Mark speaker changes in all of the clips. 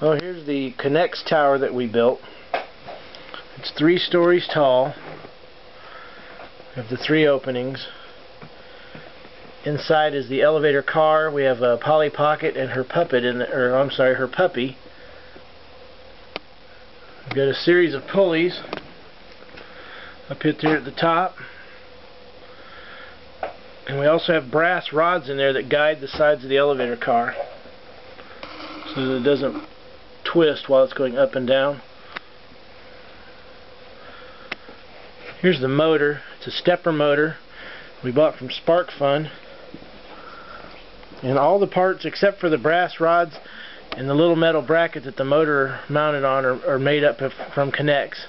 Speaker 1: Well, here's the K'nex tower that we built. It's three stories tall. We have the three openings. Inside is the elevator car. We have a Polly Pocket and her puppet in the, or I'm sorry, her puppy. We've got a series of pulleys up here at the top. And we also have brass rods in there that guide the sides of the elevator car so that it doesn't twist while it's going up and down. Here's the motor. It's a stepper motor we bought from SparkFun. And all the parts except for the brass rods and the little metal bracket that the motor mounted on are, are made up of, from K'nex.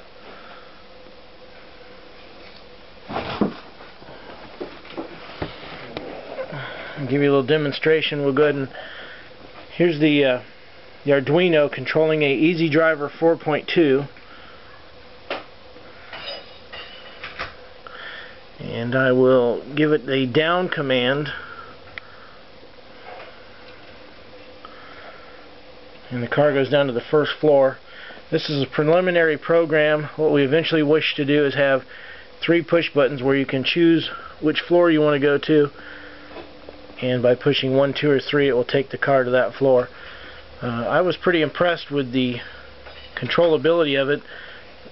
Speaker 1: I'll give you a little demonstration. We'll go ahead and here's the uh, the Arduino controlling a Easy Driver 4.2 and I will give it the down command. And the car goes down to the first floor. This is a preliminary program. What we eventually wish to do is have three push buttons where you can choose which floor you want to go to. And by pushing one, two, or three it will take the car to that floor. Uh, I was pretty impressed with the controllability of it.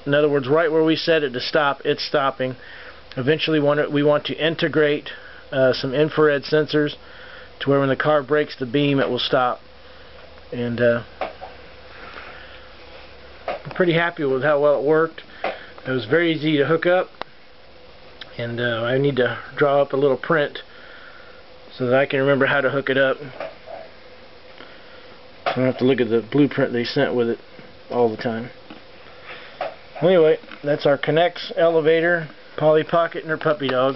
Speaker 1: In other words, right where we set it to stop, it's stopping. Eventually we want to integrate uh, some infrared sensors to where when the car breaks the beam it will stop. And uh, I'm pretty happy with how well it worked. It was very easy to hook up and uh, I need to draw up a little print so that I can remember how to hook it up. I have to look at the blueprint they sent with it all the time. Anyway, that's our K'nex elevator, Polly Pocket, and her puppy dog.